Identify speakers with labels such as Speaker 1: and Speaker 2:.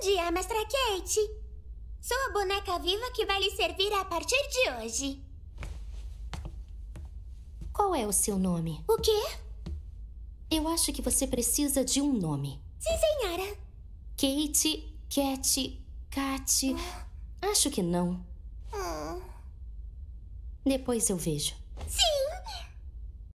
Speaker 1: Bom dia, mestra Kate. Sou a boneca viva que vai lhe servir a partir de hoje.
Speaker 2: Qual é o seu nome?
Speaker 1: O quê?
Speaker 2: Eu acho que você precisa de um nome.
Speaker 1: Sim, senhora.
Speaker 2: Kate, Cat, Cat. Ah. Acho que não.
Speaker 1: Ah.
Speaker 2: Depois eu vejo.